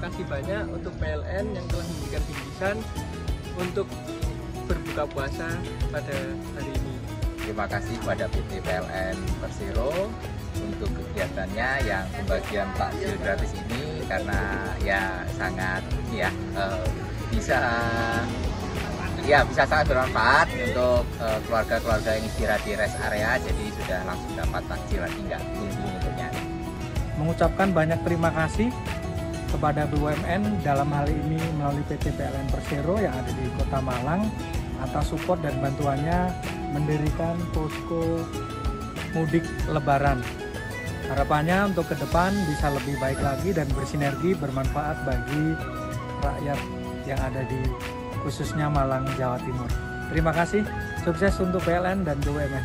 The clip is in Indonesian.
kasih banyak untuk PLN yang telah memberikan bingkisan untuk berbuka puasa pada hari ini. Terima kasih kepada PT PLN Persero untuk kegiatannya yang pembagian takjil gratis ini karena ya sangat ya eh, bisa ya bisa sangat bermanfaat untuk eh, keluarga-keluarga yang istirahat di rest area jadi sudah langsung dapat takjil lagi nggak tunggu untuk nyari. mengucapkan banyak terima kasih kepada BUMN dalam hal ini melalui PT PLN Persero yang ada di Kota Malang atas support dan bantuannya mendirikan posko mudik lebaran. Harapannya untuk ke depan bisa lebih baik lagi dan bersinergi bermanfaat bagi rakyat yang ada di khususnya Malang, Jawa Timur. Terima kasih, sukses untuk PLN dan BUMN.